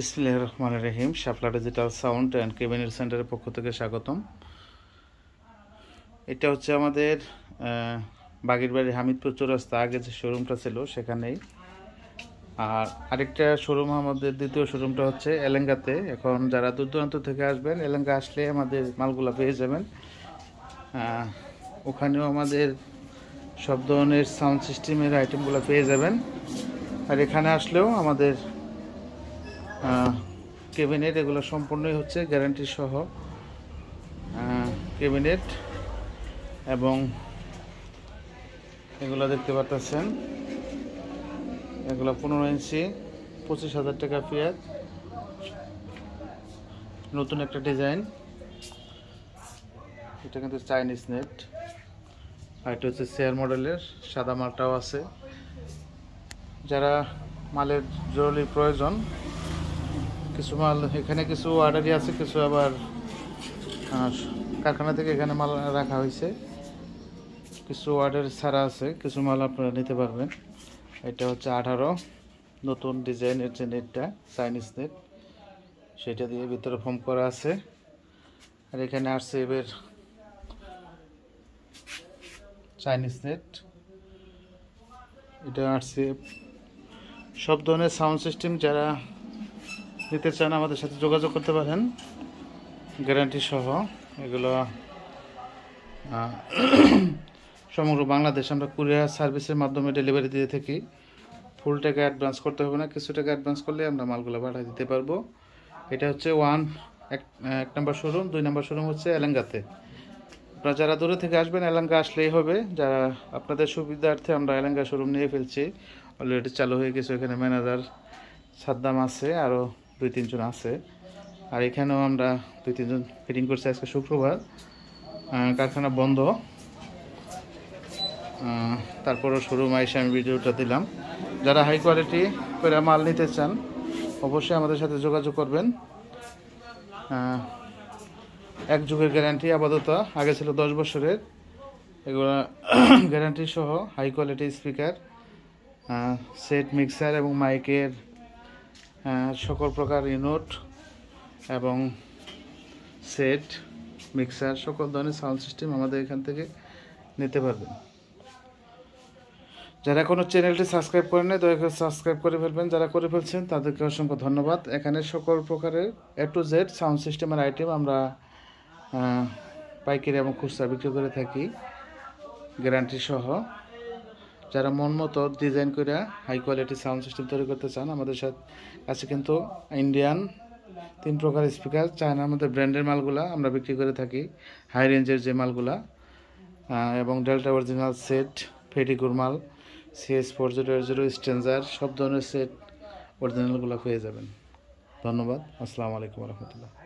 বিসমিল্লাহ রহমান রহিম Shapla digital sound and cabinet সেন্টারের পক্ষ থেকে স্বাগতম। এটা হচ্ছে আমাদের আহ, বাগের বাড়ি হামিদপুর চৌরাস্তা আগে যে শোরুমটা ছিল সেখানেই। আর আরেকটা শোরুম আমাদের দ্বিতীয় শোরুমটা হচ্ছে এলেঙ্গাতে। এখন যারা দূর দূরান্ত থেকে আসবেন এলেঙ্গা আসলে আমাদের মালগুলা পেয়ে যাবেন। ওখানেও আমাদের সব ধরনের সাউন্ড সিস্টেমের আইটেমগুলো পেয়ে যাবেন। আর এখানে আসলেও আমাদের ক্যাবিনেট এগুলো সম্পূর্ণই হচ্ছে গ্যারান্টি সহ। ক্যাবিনেট এবং এগুলো দেখতে পাচ্ছেন এগুলো পনেরো ইঞ্চি, পঁচিশ হাজার টাকা পেঁয়াজ। নতুন একটা ডিজাইন এটা কিন্তু চাইনিজ নেট আর এটা হচ্ছে শেয়ার মডেলের সাদা মালটাও আছে। যারা মালের জরুরি প্রয়োজন কিছু মাল, এখানে কিছু অর্ডারই আছে, কিছু আবার কারখানা থেকে এখানে মাল রাখা হয়েছে। কিছু অর্ডার ছাড়া আছে, কিছু মাল আপনারা নিতে পারবেন। এটা হচ্ছে আঠারো, নতুন ডিজাইনের যে নেটটা চাইনিজ নেট সেটা দিয়ে ভিতরে ফোম করা আছে। আর এখানে আসছে এবার চাইনিজ নেট এটা আসছে সব ধরনের সাউন্ড সিস্টেম যারা নিতে চান, আমাদের সাথে যোগাযোগ করতে পারেন। গ্যারান্টি সহ এগুলো সমগ্র বাংলাদেশ আমরা কুরিয়ার সার্ভিসের মাধ্যমে ডেলিভারি দিয়ে থাকি। ফুল টাকা অ্যাডভান্স করতে হবে না, কিছু টাকা অ্যাডভান্স করলে আমরা মালগুলো পাঠিয়ে দিতে পারব। এটা হচ্ছে ওয়ান, এক এক নম্বর শোরুম, দুই নম্বর শোরুম হচ্ছে এলেঙ্গাতে। আপনারা যারা দূরে থেকে আসবেন, এলাঙ্গা আসলেই হবে। যারা আপনাদের সুবিধার্থে আমরা এলাঙ্গা শোরুম নিয়ে ফেলছি অলরেডি চালু হয়ে গেছে এখানে ম্যানেজার সাদ্দাম আছে আরও দুই তিনজন আছে। আর এখানেও আমরা দুই তিনজন ফিটিং করছি আজকে শুক্রবার। কারখানা বন্ধ। তারপরও শোরুম আইসে আমি ভিডিওটা দিলাম। যারা হাই কোয়ালিটি করে মাল নিতে চান, অবশ্যই আমাদের সাথে যোগাযোগ করবেন। এক যুগের গ্যারান্টি আপাতত, আগে ছিল দশ বছরের। এগুলো গ্যারান্টি সহ high quality speaker set mixer এবং মাইকের সকল প্রকার ইউনিট এবং সেট মিক্সার সকল ধরনের সাউন্ড সিস্টেম আমাদের এখান থেকে নিতে পারবেন। যারা কোনো চ্যানেলটি সাবস্ক্রাইব করেন নাই, দয়া করে সাবস্ক্রাইব করে ফেলবেন। যারা করে ফেলছেন, তাদেরকে অসংখ্য ধন্যবাদ। এখানে সকল প্রকারের এ টু জেড সাউন্ড সিস্টেমের আইটেম আমরা পাইকারি এবং খুচরা বিক্রি করে থাকি গ্যারান্টি সহ। যারা মন মতো ডিজাইন করে হাই কোয়ালিটি সাউন্ড সিস্টেম তৈরি করতে চান, আমাদের সাথে কাছে কিন্তু ইন্ডিয়ান তিন প্রকার স্পিকার চায়নার মধ্যে ব্র্যান্ডের মালগুলা আমরা বিক্রি করে থাকি হাই রেঞ্জের যে মালগুলা এবং ডেল্টা অরিজিনাল সেট ফেটিকুর মাল CS four zero zero stranger সব ধরনের সেট অরিজিনালগুলো পেয়ে যাবেন। ধন্যবাদ, আসসালামু আলাইকুম রহমতুল্লাহ।